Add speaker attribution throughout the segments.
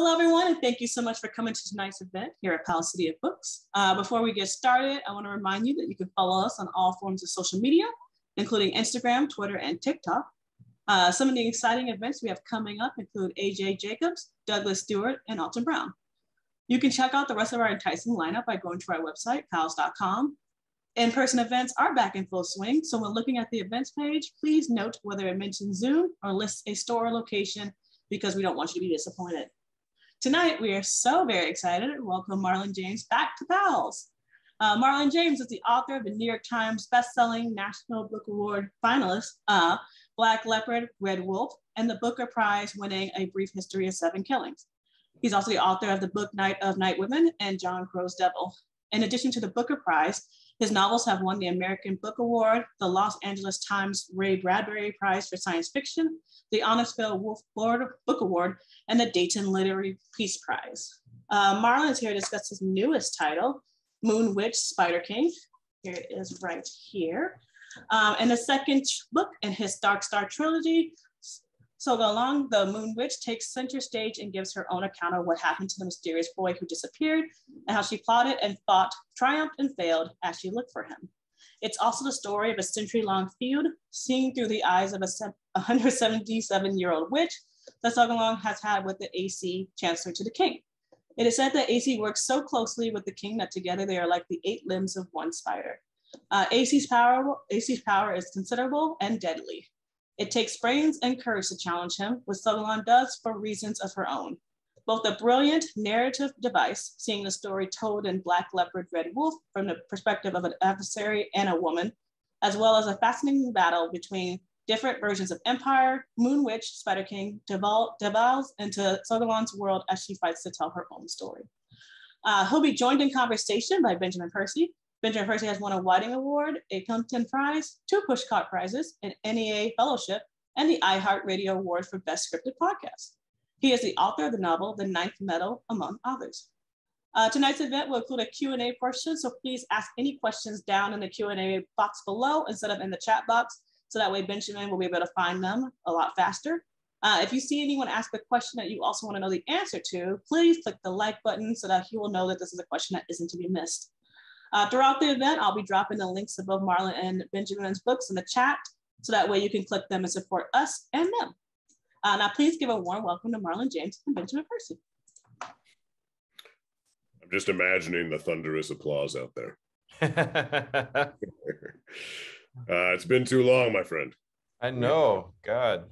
Speaker 1: Hello, everyone, and thank you so much for coming to tonight's event here at Powell's City of Books. Uh, before we get started, I want to remind you that you can follow us on all forms of social media, including Instagram, Twitter, and TikTok. Uh, some of the exciting events we have coming up include AJ Jacobs, Douglas Stuart, and Alton Brown. You can check out the rest of our enticing lineup by going to our website, powells.com. In-person events are back in full swing, so when looking at the events page, please note whether it mentions Zoom or lists a store or location because we don't want you to be disappointed. Tonight, we are so very excited to welcome Marlon James back to Powell's. Uh, Marlon James is the author of the New York Times bestselling National Book Award finalist, uh, Black Leopard, Red Wolf, and the Booker Prize winning A Brief History of Seven Killings. He's also the author of the book Night of Night Women and John Crow's Devil. In addition to the Booker Prize, his novels have won the American Book Award, the Los Angeles Times Ray Bradbury Prize for Science Fiction, the Anisfield Wolf Book Award, and the Dayton Literary Peace Prize. Uh, Marlon is here to discuss his newest title, Moon Witch Spider King. Here it is right here. Um, and the second book in his Dark Star trilogy, Sogolon the Moon Witch takes center stage and gives her own account of what happened to the mysterious boy who disappeared and how she plotted and fought, triumphed and failed as she looked for him. It's also the story of a century-long feud seen through the eyes of a 177-year-old witch that Sogolon has had with the Aesi Chancellor to the King. It is said that Aesi works so closely with the King that together they are like the eight limbs of one spider. Uh, Aesi's, power, Aesi's power is considerable and deadly. It takes brains and courage to challenge him, which Sogolon does for reasons of her own. Both a brilliant narrative device, seeing the story told in Black Leopard, Red Wolf from the perspective of an adversary and a woman, as well as a fascinating battle between different versions of Empire, Moon Witch, Spider King, devolves into Sogolon's world as she fights to tell her own story. Uh, he'll be joined in conversation by Benjamin Percy. Benjamin Percy has won a Whiting Award, a Plimpton Prize, two Pushcart Prizes, an NEA Fellowship, and the iHeartRadio Award for Best Scripted Podcast. He is the author of the novel, The Ninth Metal, among others. Uh, tonight's event will include a Q&A portion, so please ask any questions down in the Q&A box below instead of in the chat box, so that way Benjamin will be able to find them a lot faster. Uh, if you see anyone ask a question that you also want to know the answer to, please click the like button so that he will know that this is a question that isn't to be missed. Uh, throughout the event, I'll be dropping the links above Marlon and Benjamin's books in the chat, so that way you can click them and support us and them. Uh, now, please give a warm welcome to Marlon James and Benjamin Percy.
Speaker 2: I'm just imagining the thunderous applause out there. uh, it's been too long, my friend.
Speaker 3: I know. God.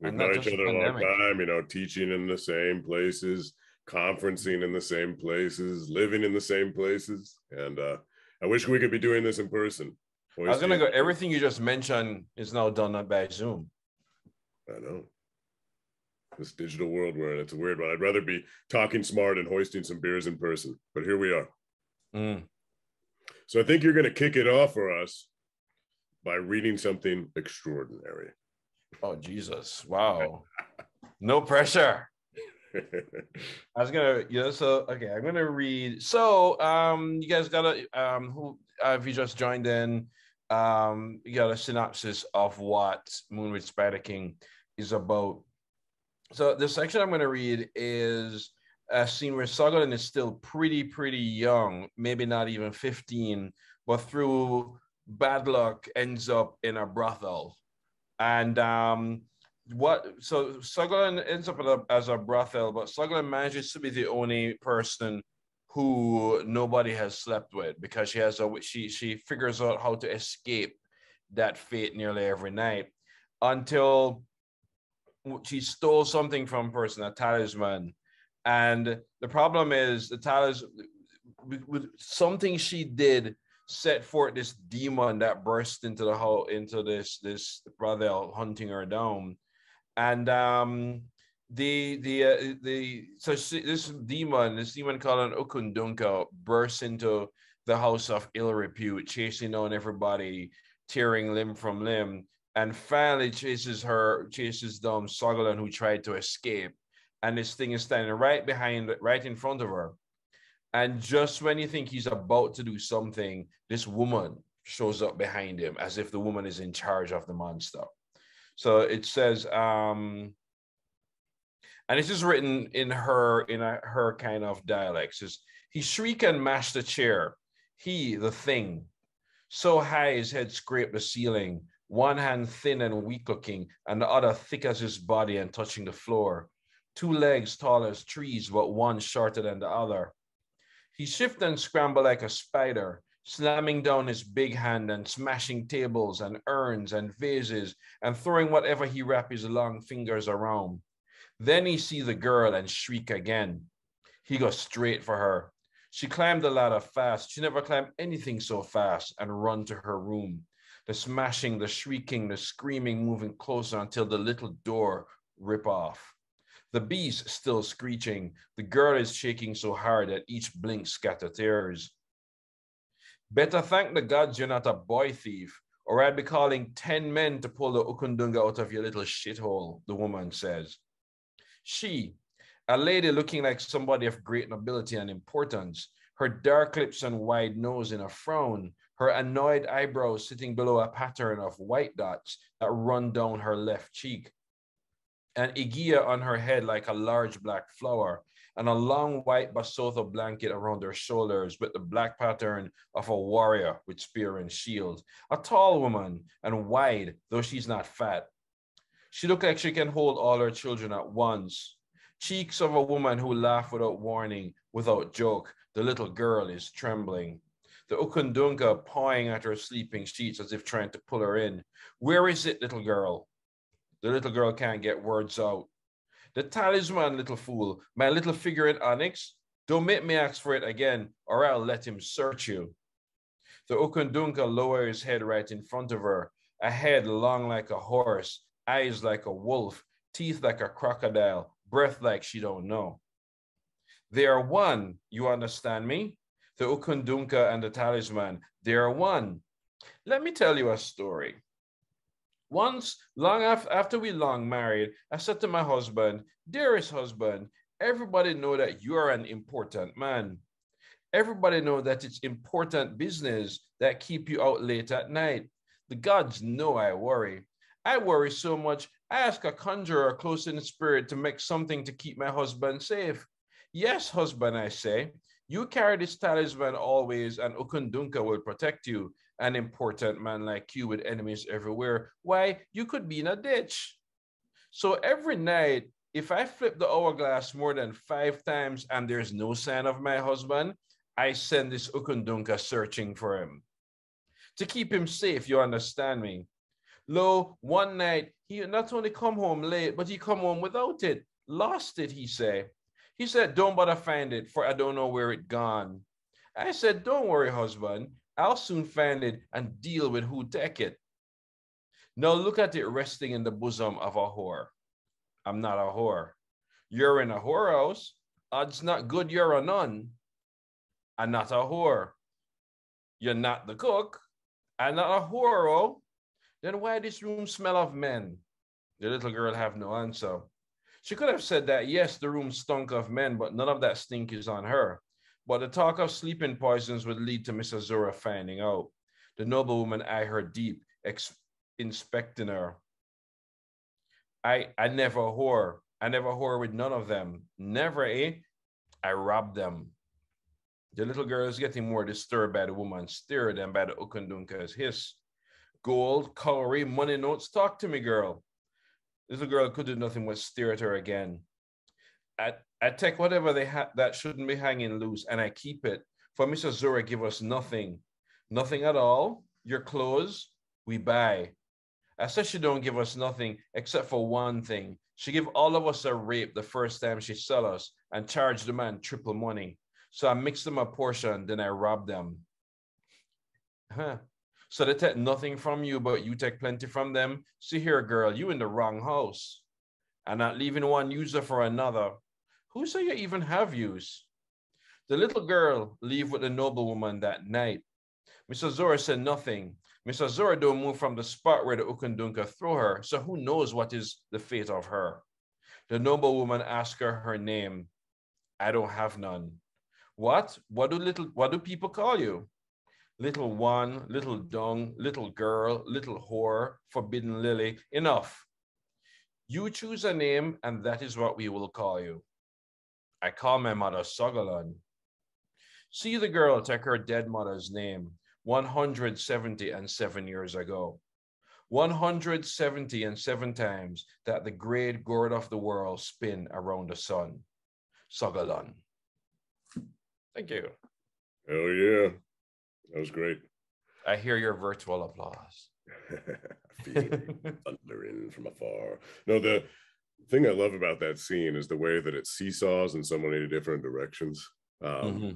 Speaker 2: We've known each other a long time, you know, teaching in the same places, conferencing in the same places, living in the same places. And uh, I wish we could be doing this in person.
Speaker 3: Always I was going to go, everything you just mentioned is now done by Zoom.
Speaker 2: I know this digital world we're in. It's a weird one. I'd rather be talking smart and hoisting some beers in person, but here we are. Mm. So I think you're going to kick it off for us by reading something extraordinary.
Speaker 3: Oh Jesus! Wow, no pressure. I was gonna, yeah. So okay, I'm gonna read. So, um, you guys got a um, who uh, if you just joined in, um, you got a synopsis of what Moonwitch Spider King is about. So the section I'm to read is a scene where Sogolon is still pretty, pretty young, maybe not even 15, but through bad luck ends up in a brothel. And um, what so Sogolon ends up a, as a brothel, but Sogolon manages to be the only person who nobody has slept with because she has a she she figures out how to escape that fate nearly every night until she stole something from person, a talisman. And the problem is the talisman with something she did set forth this demon that burst into the whole into this this brother hunting her down and um the the uh, the so this demon this demon called an Ukundunka bursts into the house of ill repute chasing down everybody tearing limb from limb and finally chases her, chases down Sogolon, who tried to escape. And this thing is standing right behind, right in front of her. And just when you think he's about to do something, this woman shows up behind him as if the woman is in charge of the monster. So it says, um, And this is written in her in a, her kind of dialect. Says he shriek and mash the chair. He, the thing, so high his head scraped the ceiling, one hand thin and weak looking, and the other thick as his body and touching the floor. Two legs tall as trees, but one shorter than the other. He shifted and scrambled like a spider, slamming down his big hand and smashing tables and urns and vases and throwing whatever he wrapped his long fingers around. Then he see the girl and shriek again. He goes straight for her. She climbed the ladder fast. She never climbed anything so fast and run to her room. The smashing, the shrieking, the screaming moving closer until the little door rip off. The beast still screeching. The girl is shaking so hard that each blink scatter tears. Better thank the gods you're not a boy thief, or I'd be calling 10 men to pull the Ukundunka out of your little shithole, the woman says. She, a lady looking like somebody of great nobility and importance, her dark lips and wide nose in a frown, her annoyed eyebrows sitting below a pattern of white dots that run down her left cheek, an igia on her head like a large black flower, and a long white basotho blanket around her shoulders with the black pattern of a warrior with spear and shield. A tall woman and wide, though she's not fat. She looked like she can hold all her children at once. Cheeks of a woman who laughed without warning, without joke. The little girl is trembling. The Ukundunka pawing at her sleeping sheets as if trying to pull her in. Where is it, little girl? The little girl can't get words out. The talisman, little fool, my little figure in onyx. Don't make me ask for it again, or I'll let him search you. The Ukundunka lower his head right in front of her, a head long like a horse, eyes like a wolf, teeth like a crocodile, breath like she don't know. They are one, you understand me? The Ukundunka and the talisman, they are one. Let me tell you a story. Once, long after, after we long married, I said to my husband, dearest husband, everybody know that you are an important man. Everybody know that it's important business that keep you out late at night. The gods know I worry. I worry so much, I ask a conjurer close in spirit to make something to keep my husband safe. Yes, husband, I say, you carry this talisman always, and Ukundunka will protect you an important man like you with enemies everywhere, why, you could be in a ditch. So every night, if I flip the hourglass more than five times and there's no sign of my husband, I send this Ukundunka searching for him. To keep him safe, you understand me? Lo, one night, he not only come home late, but he come home without it. Lost it, he say. He said, don't bother find it, for I don't know where it gone. I said, don't worry, husband. I'll soon find it and deal with who take it. Now look at it resting in the bosom of a whore. I'm not a whore. You're in a whorehouse. Odds not good you're a nun. I'm not a whore. You're not the cook. I'm not a whore. Then why this room smell of men? The little girl have no answer. She could have said that, yes, the room stunk of men, but none of that stink is on her. But the talk of sleeping poisons would lead to Miss Azura finding out. The noblewoman eyed her deep, inspecting her. I I never whore. I never whore with none of them. Never, eh? I robbed them. The little girl is getting more disturbed by the woman's stare than by the Ukundunka's hiss. Gold, cowrie, money notes, talk to me, girl. Little girl could do nothing but stare at her again. I, I take whatever they have that shouldn't be hanging loose and I keep it. For Mr. Zora give us nothing, nothing at all. Your clothes, we buy. I said she don't give us nothing except for one thing. She give all of us a rape the first time she sell us and charge the man triple money. So I mix them a portion, then I rob them. Huh. So they take nothing from you, but you take plenty from them. See here, girl, you in the wrong house. And not leaving one user for another. Who say you even have use? The little girl leave with the noblewoman that night. Mr. Zora said nothing. Mr. Zora don't move from the spot where the Ukundunka threw her, so who knows what is the fate of her. The noblewoman asked her her name. I don't have none. What? What do little what do people call you? Little one, little dung, little girl, little whore, forbidden lily. Enough. You choose a name, and that is what we will call you. I call my mother Sogolon. See the girl take her dead mother's name 170 and seven years ago. 170 and seven times that the great gourd of the world spin around the sun. Sogolon. Thank you.
Speaker 2: Oh yeah. That was great.
Speaker 3: I hear your virtual applause.
Speaker 2: thundering from afar. No, the thing I love about that scene is the way that it seesaws in so many different directions. Um, mm-hmm.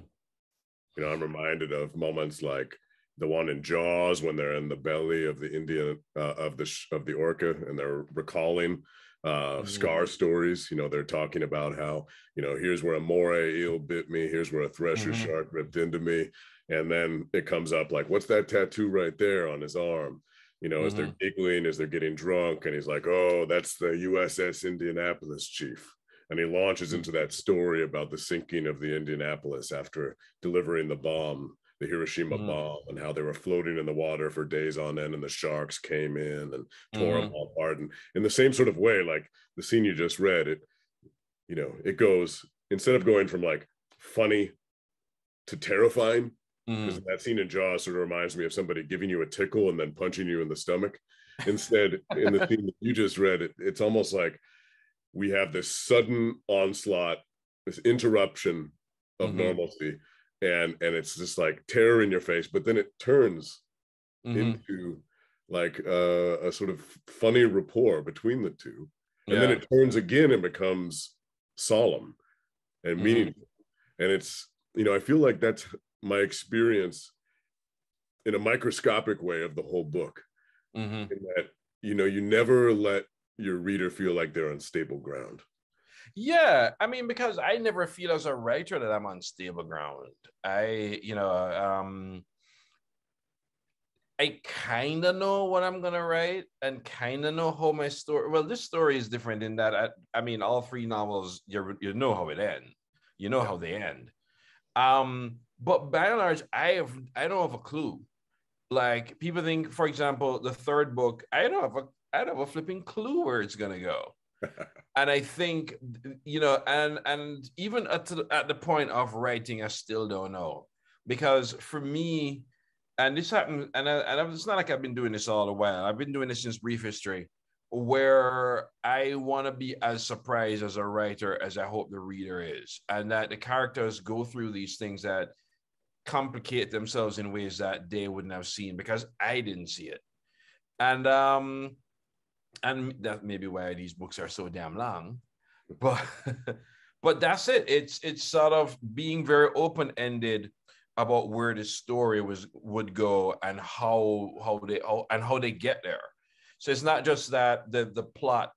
Speaker 2: You know, I'm reminded of moments like the one in Jaws when they're in the belly of the Indian uh, of the of the orca and they're recalling uh, mm-hmm. scar stories. You know, they're talking about how you know here's where a moray eel bit me, here's where a thresher mm-hmm. shark ripped into me, and then it comes up like, what's that tattoo right there on his arm? You know, mm-hmm. as they're mm-hmm. giggling, as they're getting drunk, and he's like, "Oh, that's the USS Indianapolis, chief." And he launches into that story about the sinking of the Indianapolis after delivering the bomb the Hiroshima mm-hmm. bomb and how they were floating in the water for days on end, and the sharks came in and tore mm-hmm. them all apart. And in the same sort of way, like the scene you just read, it, you know, it goes instead of going from like funny to terrifying. Because mm-hmm. that scene in Jaws sort of reminds me of somebody giving you a tickle and then punching you in the stomach. Instead, in the scene that you just read, it, it's almost like we have this sudden onslaught, this interruption of mm-hmm. normalcy and and it's just like terror in your face but then it turns mm-hmm. into like uh, a sort of funny rapport between the two and yeah. then it turns again and becomes solemn and mm-hmm. meaningful and it's you know i feel like that's my experience in a microscopic way of the whole book mm-hmm. in that you know you never let your reader feel like they're on stable ground
Speaker 3: yeah, I mean, because I never feel as a writer that I'm on stable ground. I, you know, um, I kind of know what I'm gonna write and kind of know how my story. Well, this story is different in that I, I mean, all three novels you you know how it ends. You know how they end. Um, but by and large, I have I don't have a clue. Like people think, for example, the third book, I don't have a I don't have a flipping clue where it's gonna go. and I think you know, and and even at the, at the point of writing, I still don't know because for me, and this happened, and I, and it's not like I've been doing this all the while. I've been doing this since brief history, where I want to be as surprised as a writer as I hope the reader is, and that the characters go through these things that complicate themselves in ways that they wouldn't have seen because I didn't see it, and um and that may be why these books are so damn long but but that's it. It's it's sort of being very open-ended about where the story was would go and how how they how, and how they get there. So it's not just that the the plot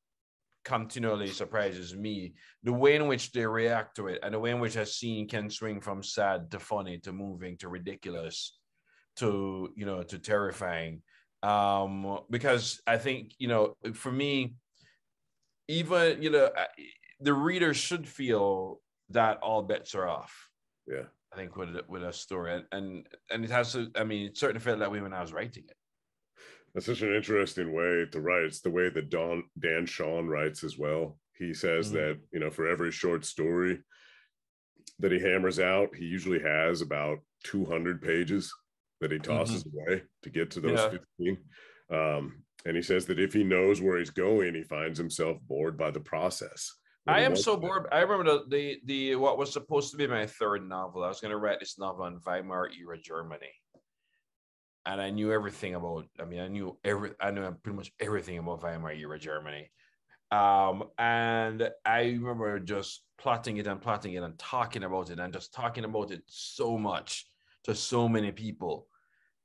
Speaker 3: continually surprises me the way in which they react to it and the way in which a scene can swing from sad to funny to moving to ridiculous to you know to terrifying um, because I think you know, for me, even you know, the reader should feel that all bets are off.
Speaker 2: Yeah,
Speaker 3: I think with with a story, and and it has to. I mean, it certainly felt that way when I was writing it.
Speaker 2: That's such an interesting way to write. It's the way that Don Dan Chaon writes as well. He says mm-hmm. that you know, for every short story that he hammers out, he usually has about 200 pages that he tosses mm-hmm. away to get to those yeah. 15. Um, and he says that if he knows where he's going, he finds himself bored by the process.
Speaker 3: I am so bored. I remember the, the the what was supposed to be my third novel. I was going to write this novel on Weimar era Germany, and I knew everything about. I mean, I knew every. I knew pretty much everything about Weimar era Germany, um, and I remember just plotting it and plotting it and talking about it and just talking about it so much to so many people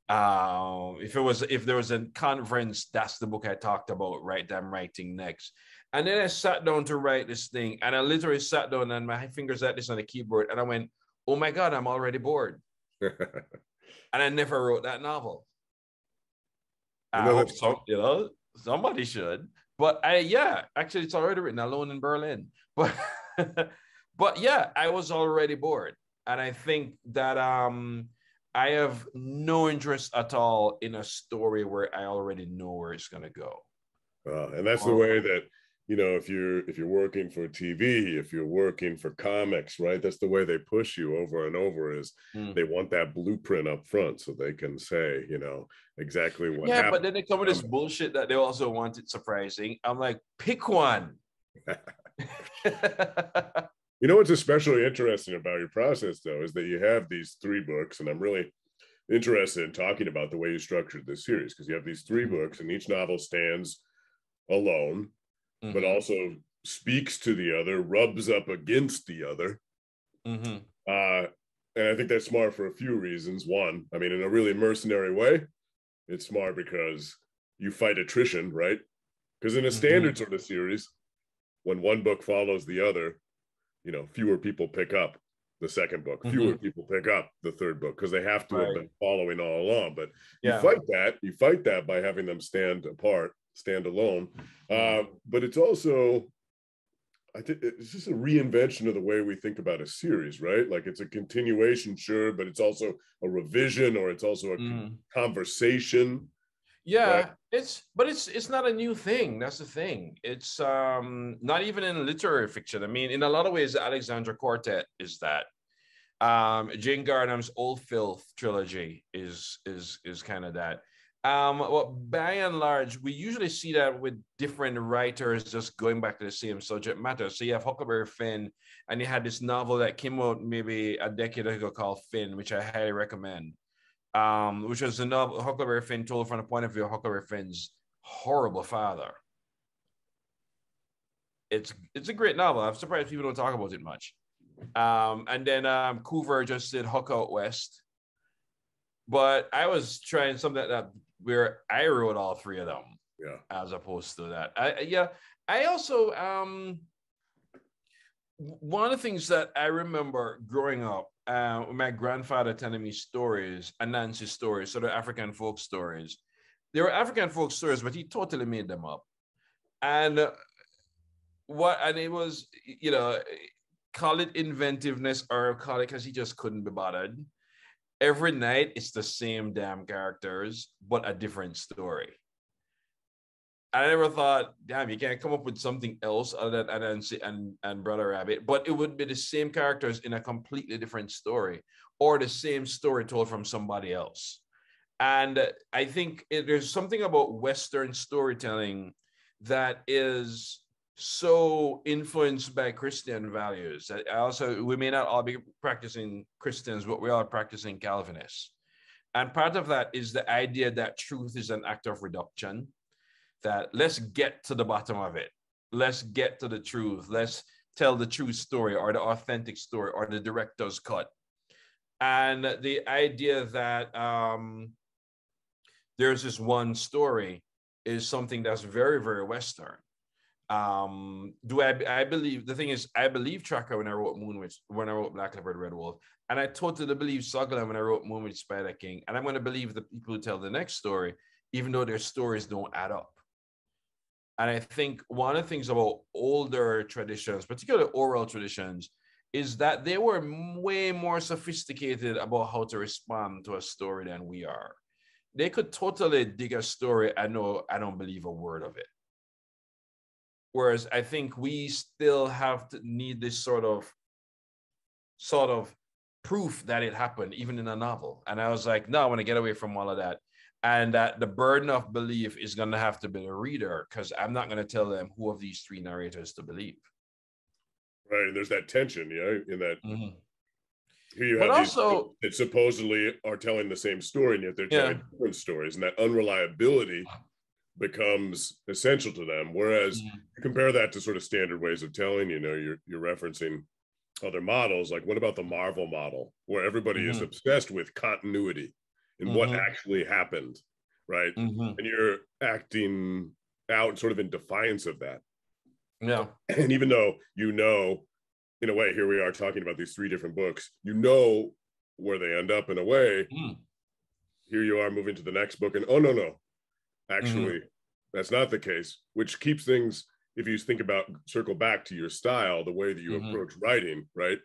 Speaker 3: um, if it was if there was a conference, that's the book I talked about, right? That I'm writing next. And then I sat down to write this thing, and I literally sat down and my fingers at this on the keyboard, and I went, "Oh my god, I'm already bored." and I never wrote that novel. I hope so, you know somebody should. But I yeah, actually it's already written alone in Berlin. But but yeah, I was already bored. And I think that um I have no interest at all in a story where I already know where it's going to go.
Speaker 2: Uh, and that's the way that you know if you're if you're working for tv if you're working for comics right that's the way they push you over and over is mm. they want that blueprint up front so they can say you know exactly what
Speaker 3: yeah happened. but then they come with this bullshit that they also want it surprising i'm like pick one
Speaker 2: you know what's especially interesting about your process though is that you have these three books and i'm really interested in talking about the way you structured this series because you have these three mm-hmm. books and each novel stands alone mm-hmm. but also speaks to the other rubs up against the other mm-hmm. uh, and i think that's smart for a few reasons one i mean in a really mercenary way it's smart because you fight attrition right because in a mm-hmm. standard sort of series when one book follows the other you know fewer people pick up the second book fewer mm-hmm. people pick up the third book because they have to right. have been following all along but yeah. you fight that you fight that by having them stand apart stand alone uh, but it's also I think it's just a reinvention of the way we think about a series, right? Like it's a continuation, sure, but it's also a revision or it's also a mm. conversation
Speaker 3: yeah, right? it's but it's it's not a new thing. That's the thing. It's um not even in literary fiction. I mean, in a lot of ways, Alexandria Quartet is that. Um, Jane Gardam's Old Filth trilogy is is is kind of that. Um, well, by and large, we usually see that with different writers just going back to the same subject matter. So you have Huckleberry Finn, and you had this novel that came out maybe a decade ago called Finn, which I highly recommend um, which was another Huckleberry Finn told from the point of view of Huckleberry Finn's horrible father. It's it's a great novel. I'm surprised people don't talk about it much. Um, and then um, Coover just did Huck Out West. But I was trying something that where I wrote all three of them.
Speaker 2: Yeah.
Speaker 3: As opposed to that. I yeah. I also um one of the things that I remember growing up uh, my grandfather telling me stories, Anansi stories, sort of African folk stories. They were African folk stories, but he totally made them up. And uh, what, and it was, you know, call it inventiveness or call it because he just couldn't be bothered. Every night, it's the same damn characters, but a different story. I never thought, damn, you can't come up with something else other than and and, and Brother Rabbit, but it would be the same characters in a completely different story or the same story told from somebody else. And I think it, there's something about Western storytelling that is so influenced by Christian values. I also, we may not all be practicing Christians, but we are practicing Calvinists. And part of that is the idea that truth is an act of reduction that let's get to the bottom of it. Let's get to the truth. Let's tell the true story or the authentic story or the director's cut. And the idea that um, there's this one story is something that's very, very Western. Um, do I, I believe the thing is, I believe Tracker when I wrote Moonwitch, when I wrote Black Leopard Red Wolf, and I totally believe Sogolon when I wrote Moonwitch Spider King. And I'm going to believe the people who tell the next story, even though their stories don't add up. And I think one of the things about older traditions, particularly oral traditions, is that they were way more sophisticated about how to respond to a story than we are. They could totally dig a story. I know I don't believe a word of it. Whereas I think we still have to need this sort of sort of proof that it happened, even in a novel. And I was like, no, I want to get away from all of that and that the burden of belief is going to have to be the reader because I'm not going to tell them who of these three narrators to believe.
Speaker 2: Right, and there's that tension, yeah, in that. Mm-hmm. Here you have but these also that supposedly are telling the same story, and yet they're telling yeah. different stories, and that unreliability becomes essential to them. Whereas mm-hmm. compare that to sort of standard ways of telling, you know, you're you're referencing other models. Like, what about the Marvel model, where everybody mm-hmm. is obsessed with continuity? and mm-hmm. what actually happened, right? Mm-hmm. And you're acting out sort of in defiance of that.
Speaker 3: Yeah.
Speaker 2: And even though you know, in a way, here we are talking about these three different books, you know where they end up in a way. Mm. Here you are moving to the next book, and oh, no, no, actually, mm-hmm. that's not the case, which keeps things, if you think about circle back to your style, the way that you mm-hmm. approach writing, right?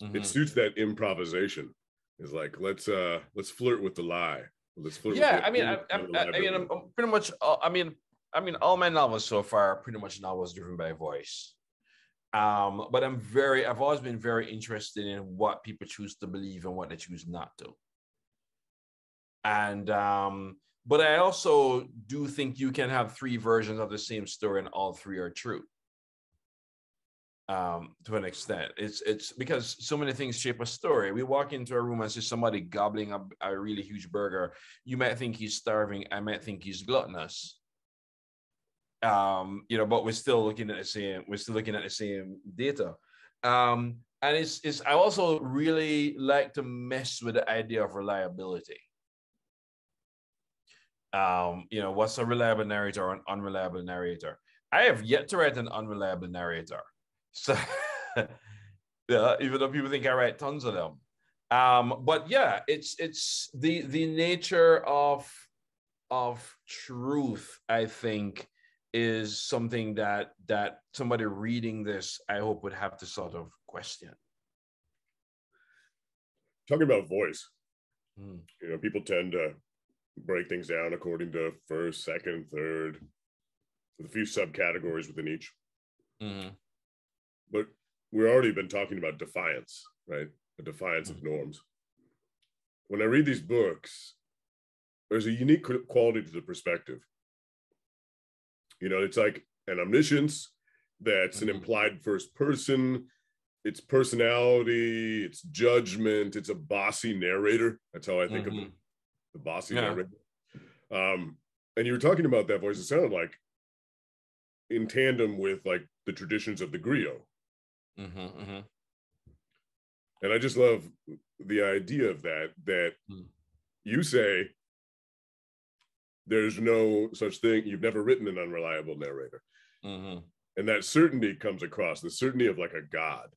Speaker 2: It mm-hmm. suits that improvisation is like let's uh let's flirt with the lie. Let's flirt.
Speaker 3: Yeah, I mean, I, I, I, mean, I'm pretty much. Uh, I mean, I mean, all my novels so far are pretty much novels driven by voice. Um, but I'm very, I've always been very interested in what people choose to believe and what they choose not to. And um, but I also do think you can have three versions of the same story and all three are true. Um, to an extent. It's it's because so many things shape a story. We walk into a room and see somebody gobbling up a really huge burger. You might think he's starving. I might think he's gluttonous um, you know, but we're still looking at the same, we're still looking at the same data. Um, and it's, it's, I also really like to mess with the idea of reliability. Um, you know, what's a reliable narrator or an unreliable narrator? I have yet to write an unreliable narrator. So, yeah, even though people think I write tons of them. Um, but yeah, it's it's the the nature of of truth, I think, is something that that somebody reading this i hope would have to sort of question
Speaker 2: talking about voice hmm. you know people tend to break things down according to first second third with a few subcategories within each mm-hmm. but we've already been talking about defiance right a defiance mm-hmm. of norms when i read these books there's a unique quality to the perspective you know, it's like an omniscience that's an mm-hmm. implied first person. It's personality, it's judgment, it's a bossy narrator. That's how I think mm-hmm. of it, the bossy yeah. narrator. Um, and you were talking about that voice, it sounded like in tandem with like the traditions of the griot. Mm-hmm, mm-hmm. And I just love the idea of that, that mm. you say there's no such thing. You've never written an unreliable narrator. Mm-hmm. And that certainty comes across the certainty of like a god.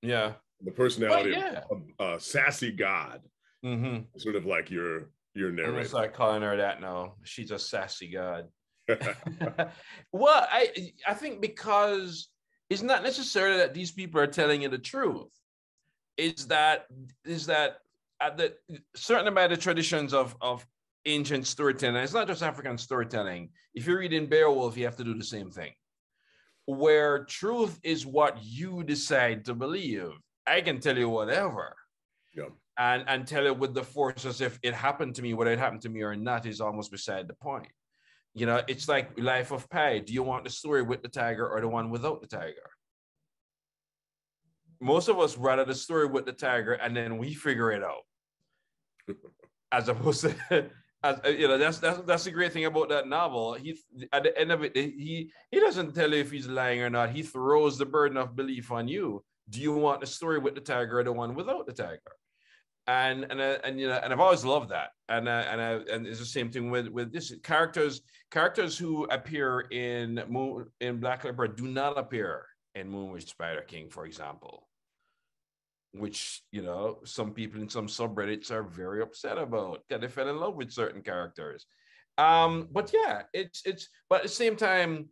Speaker 3: Yeah.
Speaker 2: The personality well, yeah. of a sassy god. Mm-hmm. Sort of like your your narrator.
Speaker 3: I'm start calling her that now. She's a sassy god. well, I I think because it's not necessarily that these people are telling you the truth. Is that is that at the certain amount of traditions of of ancient storytelling. It's not just African storytelling. If you're reading Beowulf, you have to do the same thing. Where truth is what you decide to believe. I can tell you whatever. Yeah. And and tell it with the force as if it happened to me, whether it happened to me or not is almost beside the point. You know, it's like Life of Pi. Do you want the story with the tiger or the one without the tiger? Most of us rather the story with the tiger and then we figure it out. As opposed to as, you know, that's that's that's the great thing about that novel. He at the end of it, he he doesn't tell you if he's lying or not. He throws the burden of belief on you. Do you want the story with the tiger or the one without the tiger? And and uh, and you know, and I've always loved that. And uh, and uh, and it's the same thing with with this characters characters who appear in Moon in Black Leopard do not appear in Moonwitch Spider King, for example which you know some people in some subreddits are very upset about because they fell in love with certain characters um but yeah it's it's but at the same time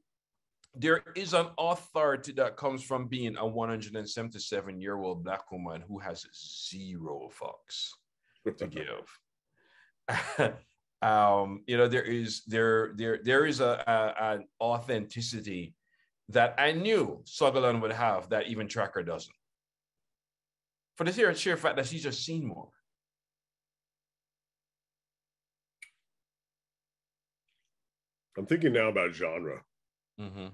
Speaker 3: there is an authority that comes from being a 177 year old black woman who has zero fucks to give um you know there is there there there is a, a an authenticity that i knew Sogolon would have that even tracker doesn't for the sheer, sheer fact that she's just seen more.
Speaker 2: I'm thinking now about genre. Mm-hmm.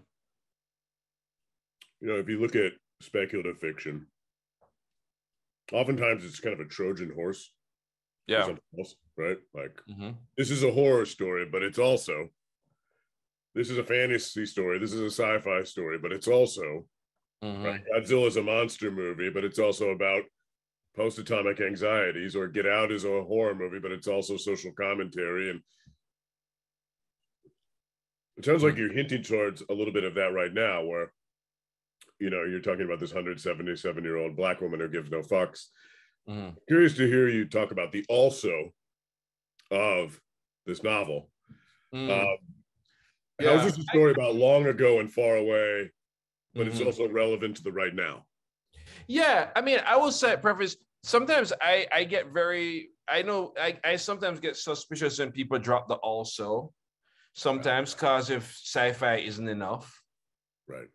Speaker 2: You know, if you look at speculative fiction, oftentimes it's kind of a Trojan horse.
Speaker 3: Yeah.
Speaker 2: Else, right? Like mm-hmm. this is a horror story, but it's also this is a fantasy story. This is a sci-fi story, but it's also Mm-hmm. Right? Godzilla's a monster movie, but it's also about post-atomic anxieties. Or Get Out is a horror movie, but it's also social commentary. And it sounds like mm-hmm. you're hinting towards a little bit of that right now, where you know you're talking about this 177 year old black woman who gives no fucks. Mm-hmm. Curious to hear you talk about the also of this novel. Mm. Um, yeah. How's this a story about long ago and far away? but mm-hmm. it's also relevant to the right now.
Speaker 3: Yeah, I mean, I will say preface. Sometimes I I get very I know I I sometimes get suspicious when people drop the also. Sometimes because if sci-fi isn't enough.
Speaker 2: Right.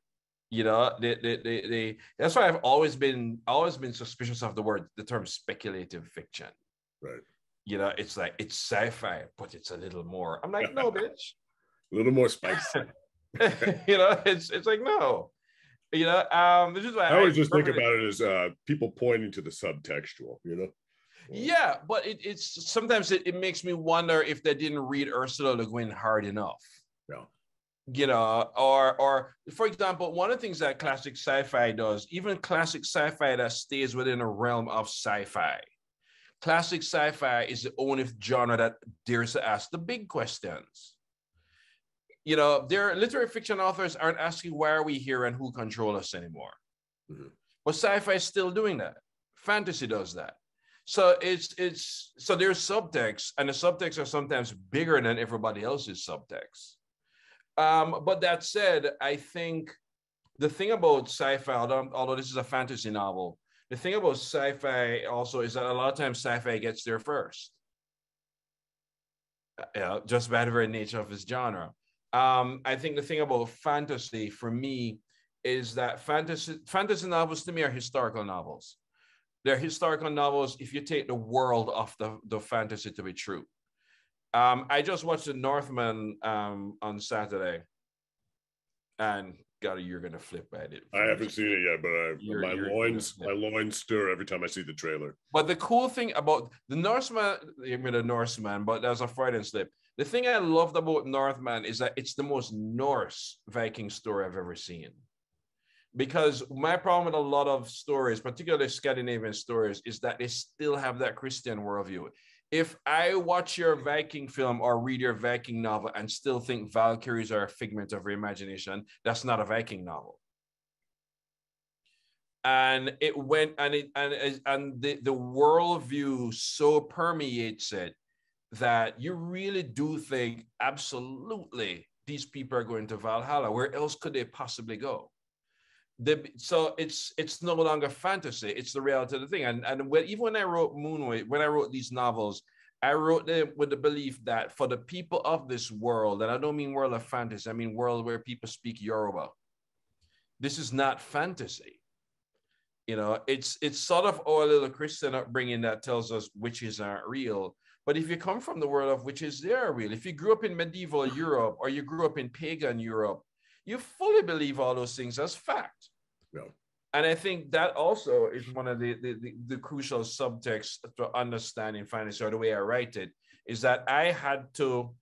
Speaker 3: You know, they, they, they, they, that's why I've always been always been suspicious of the word, the term speculative fiction.
Speaker 2: Right.
Speaker 3: You know, it's like it's sci-fi, but it's a little more. I'm like, no, bitch.
Speaker 2: a little more spicy.
Speaker 3: you know, it's it's like no. You know, um, this is why
Speaker 2: I always I just think about it as uh, people pointing to the subtextual. You know.
Speaker 3: Yeah, but it, it's sometimes it, it makes me wonder if they didn't read Ursula Le Guin hard enough.
Speaker 2: Yeah.
Speaker 3: You know, or or for example, one of the things that classic sci-fi does, even classic sci-fi that stays within a realm of sci-fi. Classic sci-fi is the only genre that dares to ask the big questions. You know, their literary fiction authors aren't asking why are we here and who control us anymore. Mm-hmm. But sci-fi is still doing that. Fantasy does that. So it's it's so there's subtext, and the subtexts are sometimes bigger than everybody else's subtext. Um, but that said, I think the thing about sci-fi, although, although this is a fantasy novel, the thing about sci-fi also is that a lot of times sci-fi gets there first. Uh, just by the very nature of its genre. Um, I think the thing about fantasy for me is that fantasy fantasy novels to me are historical novels. They're historical novels if you take the world of the, the fantasy to be true. Um, I just watched The Northman um, on Saturday, and God, you're gonna flip at it.
Speaker 2: I haven't seen it yet, but I, you're, my you're loins, my loins stir every time I see the trailer.
Speaker 3: But the cool thing about the Northman, I mean the Norseman, but that's a Freudian slip. The thing I loved about Northman is that it's the most Norse Viking story I've ever seen because my problem with a lot of stories, particularly Scandinavian stories, is that they still have that Christian worldview. If I watch your Viking film or read your Viking novel and still think Valkyries are a figment of your imagination, that's not a Viking novel. And it went and it and and the, the worldview so permeates it that you really do think absolutely these people are going to Valhalla. Where else could they possibly go? The so it's it's no longer fantasy it's the reality of the thing. And and when, even when i wrote moonway when i wrote these novels i wrote them with the belief that for the people of this world and i don't mean world of fantasy i mean world where people speak yoruba this is not fantasy. You know it's it's sort of our little christian upbringing that tells us witches aren't real. But if you come from the world of witches they are real. If you grew up in medieval europe or you grew up in pagan europe you fully believe all those things as fact.
Speaker 2: Yeah.
Speaker 3: And I think that also is one of the, the, the, the crucial subtext to understanding finance or the way I write it is that I had to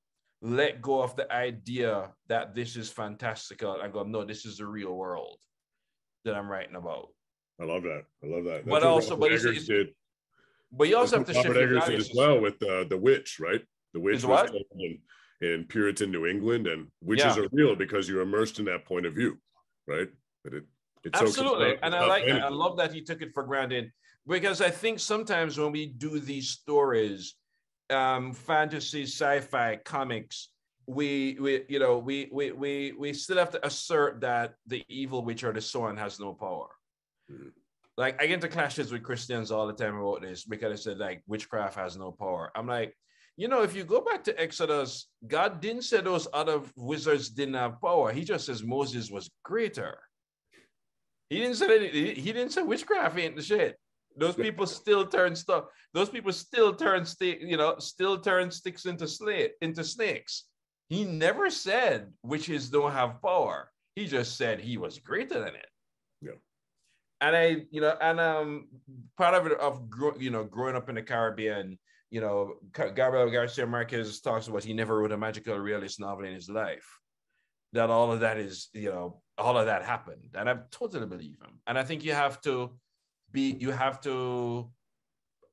Speaker 3: let go of the idea that this is fantastical and go, no, this is the real world that I'm writing about.
Speaker 2: I love that. I love that.
Speaker 3: That's but also, but it's, it's, did. But you also That's have to
Speaker 2: shift Eggers did as well with uh, the witch, right? The witch
Speaker 3: is was what?
Speaker 2: In Puritan New England, and witches yeah. are real because you're immersed in that point of view, right? But it,
Speaker 3: it's absolutely, so and I like, I love that he took it for granted because I think sometimes when we do these stories, um, fantasy, sci-fi, comics, we, we, you know, we, we, we, we still have to assert that the evil witch or the swan has no power. Mm-hmm. Like I get into clashes with Christians all the time about this because I said like witchcraft has no power. I'm like, you know, if you go back to Exodus, God didn't say those other wizards didn't have power. He just says Moses was greater. He didn't say that, he didn't say witchcraft ain't the shit. Those people still turn stuff. Those people still turn stick, you know, still turn sticks into slate into snakes. He never said witches don't have power. He just said he was greater than it.
Speaker 2: Yeah.
Speaker 3: And I, you know, and um, part of it of you know growing up in the Caribbean, you know, Gabriel Garcia Marquez talks about he never wrote a magical realist novel in his life. That all of that is, you know, all of that happened. And I totally believe him. And I think you have to be, you have to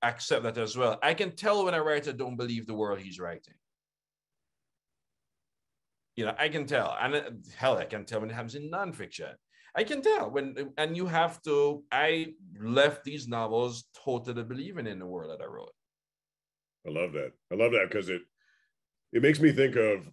Speaker 3: accept that as well. I can tell when a writer don't believe the world he's writing. You know, I can tell. And uh, hell, I can tell when it happens in nonfiction. I can tell when, and you have to. I left these novels totally believing in the world that I wrote.
Speaker 2: I love that. I love that because it it makes me think of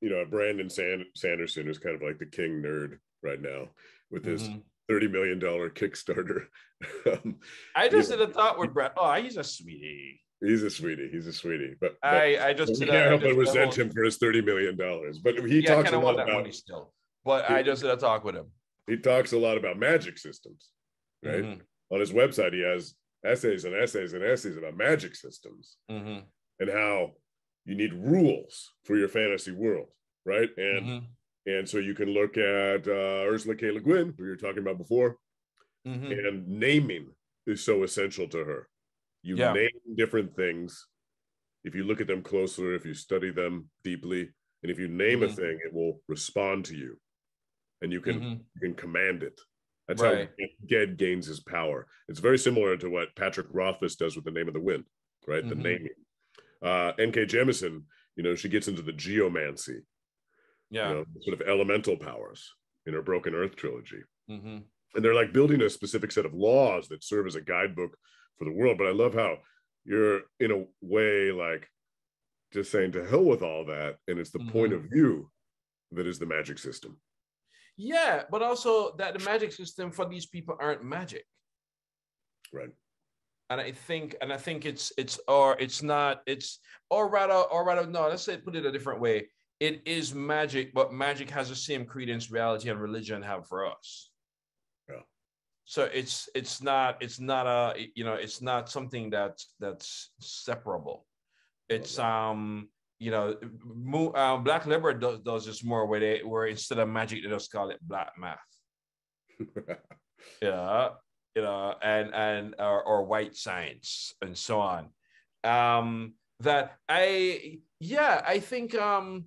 Speaker 2: you know Brandon Sand- Sanderson who's kind of like the king nerd right now with his mm-hmm. thirty million dollar Kickstarter.
Speaker 3: um, I just did a thought with Brad. Oh, he's a sweetie.
Speaker 2: He's a sweetie. He's a sweetie. But, but
Speaker 3: I, I just
Speaker 2: we can't help but resent him for his thirty million dollars. But he yeah, talks a lot about money
Speaker 3: still. But he, I just did a talk with him.
Speaker 2: He talks a lot about magic systems, right? Mm-hmm. On his website, he has essays and essays and essays about magic systems mm-hmm. and how you need rules for your fantasy world, right? And mm-hmm. and so you can look at uh, Ursula K. Le Guin, who you're talking about before, mm-hmm. and naming is so essential to her. You yeah. name different things. If you look at them closer, if you study them deeply, and if you name mm-hmm. a thing, it will respond to you, and you can mm-hmm. you can command it. That's right. how Ged gains his power. It's very similar to what Patrick Rothfuss does with the name of the wind, right? Mm-hmm. The naming. Uh, N.K. Jemisin, you know, she gets into the geomancy,
Speaker 3: yeah,
Speaker 2: you know, sort of elemental powers in her Broken Earth trilogy. Mm-hmm. And they're like building a specific set of laws that serve as a guidebook for the world. But I love how you're, in a way, like just saying to hell with all that. And it's the mm-hmm. point of view that is the magic system.
Speaker 3: Yeah, but also that the magic system for these people aren't magic.
Speaker 2: Right.
Speaker 3: And I think, and I think it's it's or it's not, it's or rather, or rather, no, let's say put it a different way. It is magic, but magic has the same credence, reality, and religion have for us.
Speaker 2: Yeah.
Speaker 3: So it's it's not it's not a you know it's not something that's that's separable. It's um you know, uh, Black Leopard does, does this more where they where instead of magic they just call it black math. yeah, you know, and and or, or white science and so on. Um, that I yeah, I think um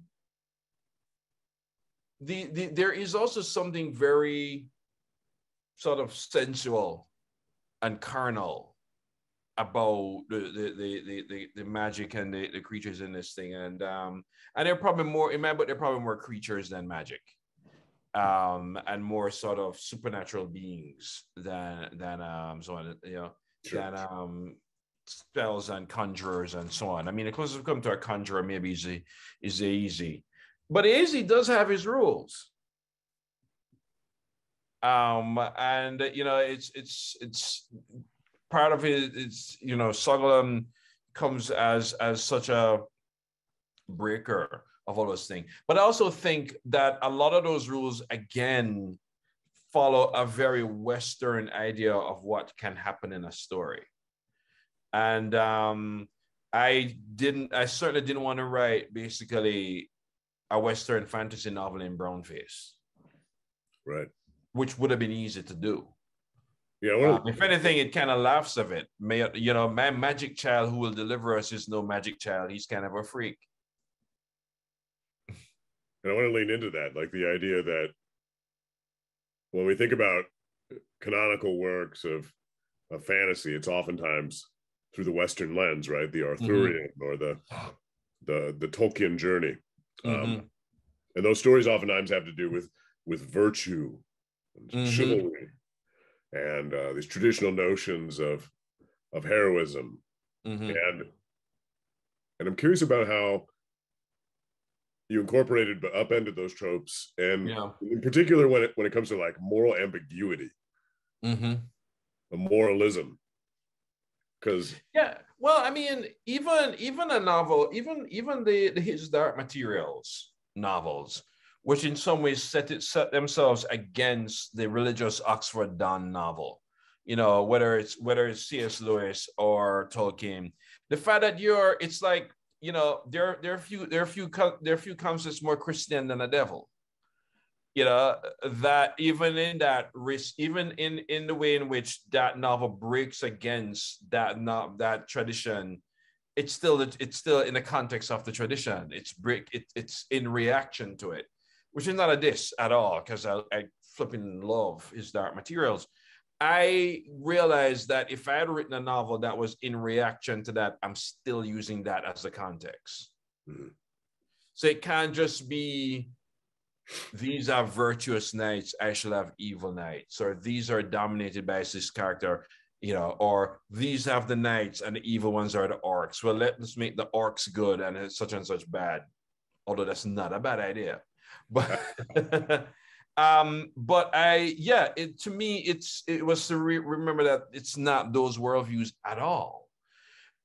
Speaker 3: the, the there is also something very sort of sensual and carnal about the the the the, the magic and the, the creatures in this thing. And um and they're probably more in my but they're probably more creatures than magic. Um and more sort of supernatural beings than than um so on you know sure. than um spells and conjurers and so on. I mean the closest we come to a conjurer maybe is a, is Aesi but Aesi does have his rules. Um and you know it's it's it's part of it is you know Sogolon comes as as such a breaker of all those things. But I also think that a lot of those rules again follow a very Western idea of what can happen in a story. And um, I didn't, I certainly didn't want to write basically a Western fantasy novel in brown face.
Speaker 2: Right.
Speaker 3: Which would have been easy to do.
Speaker 2: Yeah. Well,
Speaker 3: um, if anything, it kind of laughs of it. May you know, my magic child who will deliver us is no magic child. He's kind of a freak.
Speaker 2: And I want to lean into that, like the idea that when we think about canonical works of of fantasy, it's oftentimes through the Western lens, right? The Arthurian mm-hmm. or the the the Tolkien journey. Um, mm-hmm. Um, and those stories oftentimes have to do with with virtue and mm-hmm. chivalry and uh, these traditional notions of of heroism mm-hmm. and and i'm curious about how you incorporated but upended those tropes and yeah. in particular when it when it comes to like moral ambiguity mm-hmm. a moralism because
Speaker 3: yeah well i mean even even a novel even even the, the his dark materials novels which in some ways set it set themselves against the religious Oxford Don novel. You know, whether it's whether it's C.S. Lewis or Tolkien, the fact that you're, it's like you know, there there are few there are few there are few concepts more Christian than the devil. You know that even in that risk, even in in the way in which that novel breaks against that not that tradition, it's still it's still in the context of the tradition. It's break it, it's in reaction to it which is not a diss at all, because I, I flipping love his dark materials. I realized that if I had written a novel that was in reaction to that, I'm still using that as the context. Mm-hmm. So it can't just be these are virtuous knights, I shall have evil knights, or these are dominated by this character, you know, or these have the knights and the evil ones are the orcs. Well, let's make the orcs good and such and such bad. Although that's not a bad idea but um but i yeah it to me it's it was to re- remember that it's not those worldviews at all